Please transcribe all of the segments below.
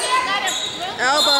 there, got him. Elbow.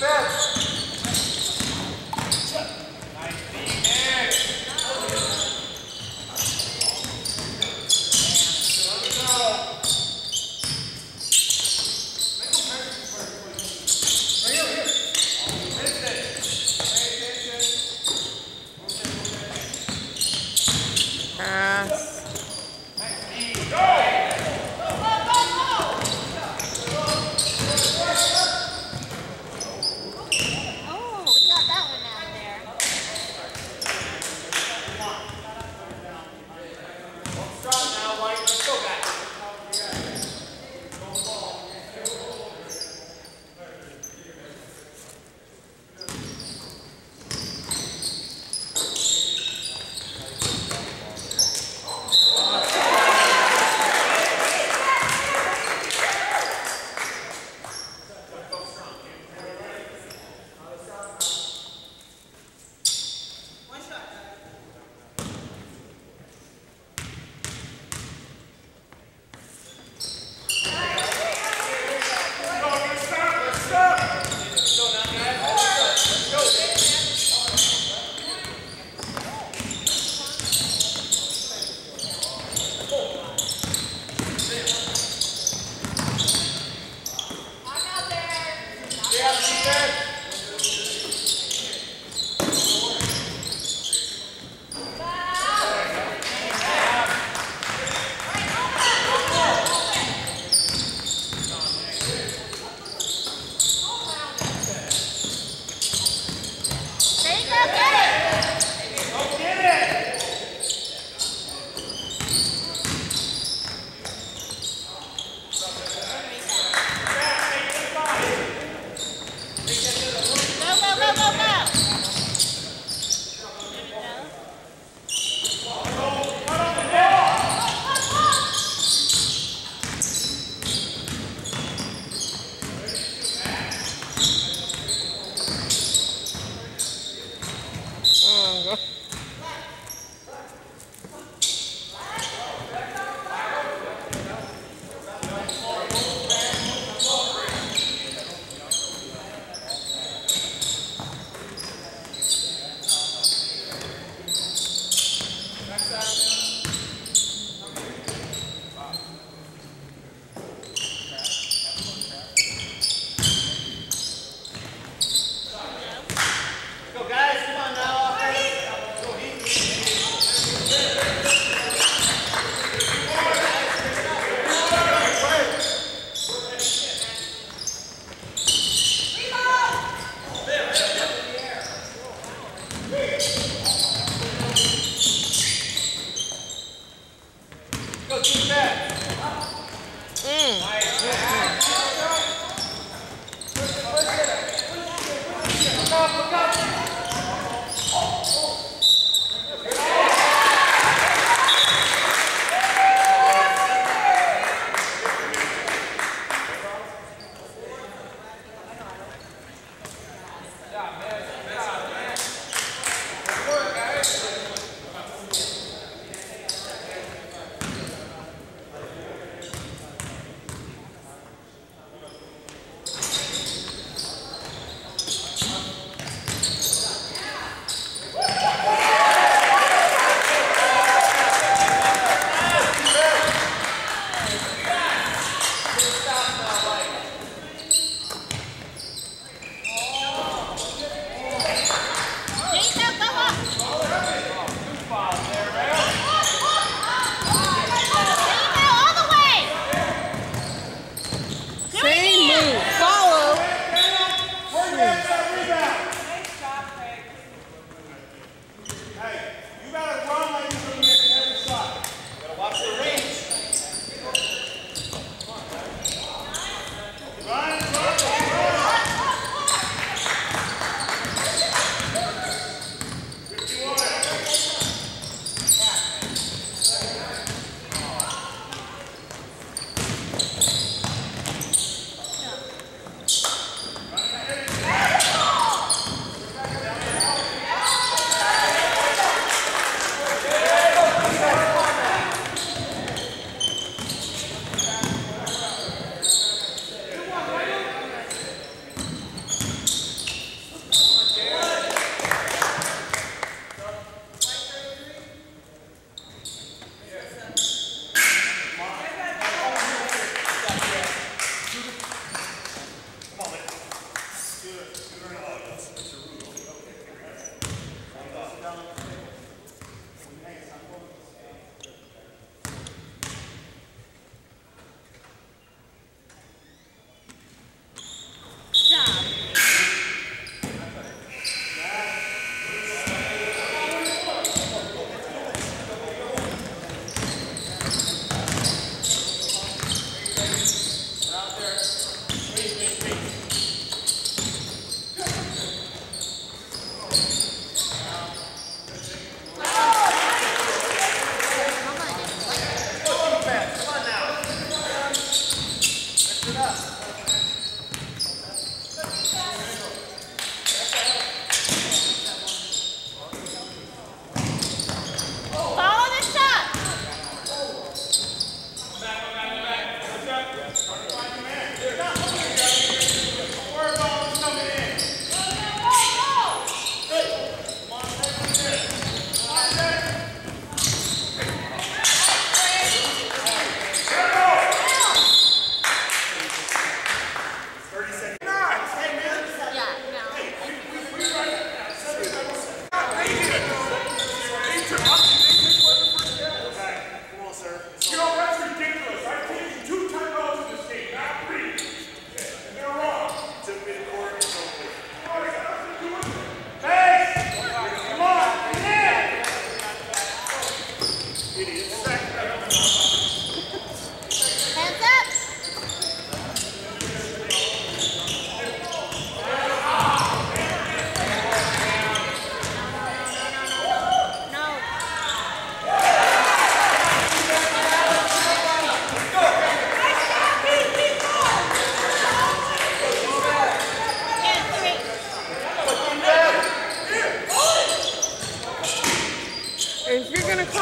Defense.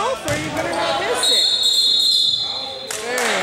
over, you're not miss it. There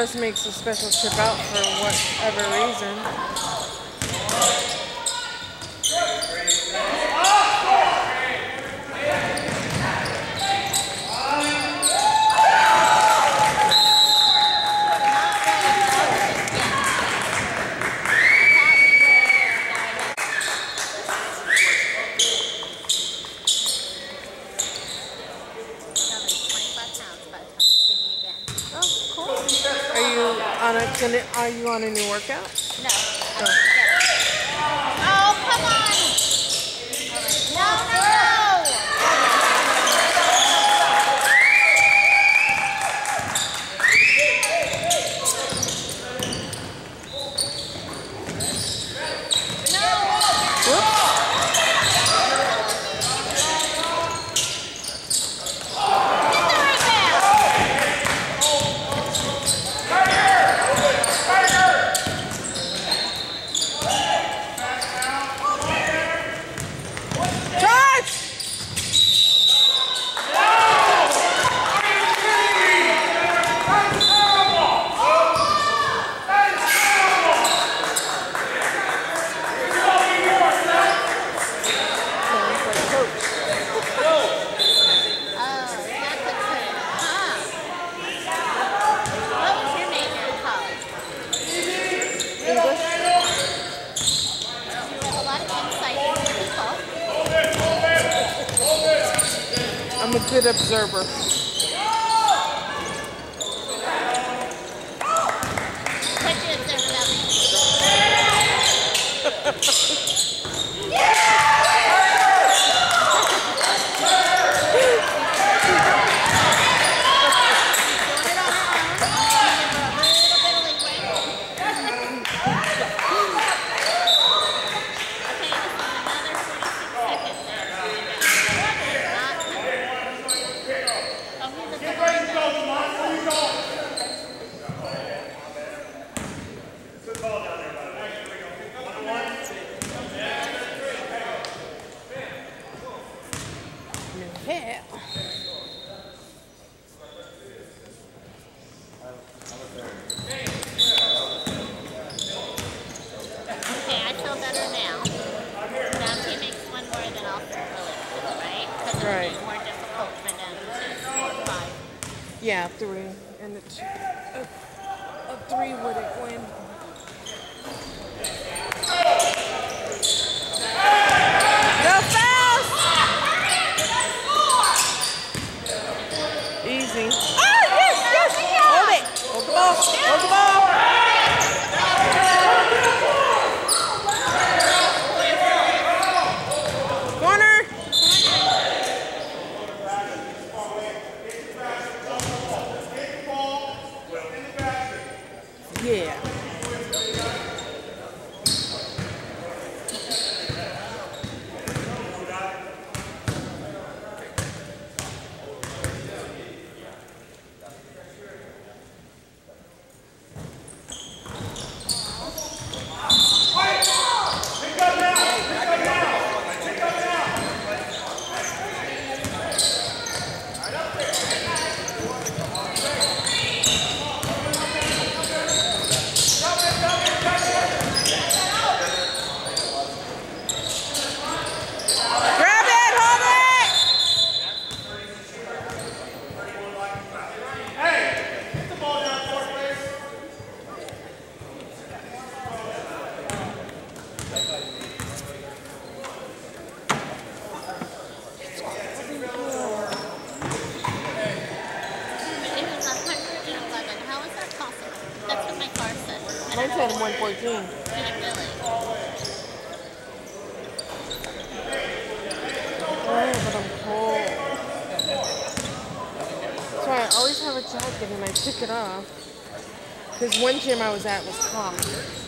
us makes a special trip out for whatever reason. Are you on a new workout? No. Good observer. Right? Because it'll Right. be more difficult for them to score. Yeah, three. And a, two, a, a three would it win? Go fast! Easy. Ah, yes, yes! Hold it! Hold the ball! Hold the ball! 114. Did it? Oh, but I'm cold. So I always have a jacket and I took it off. Because one gym I was at was hot.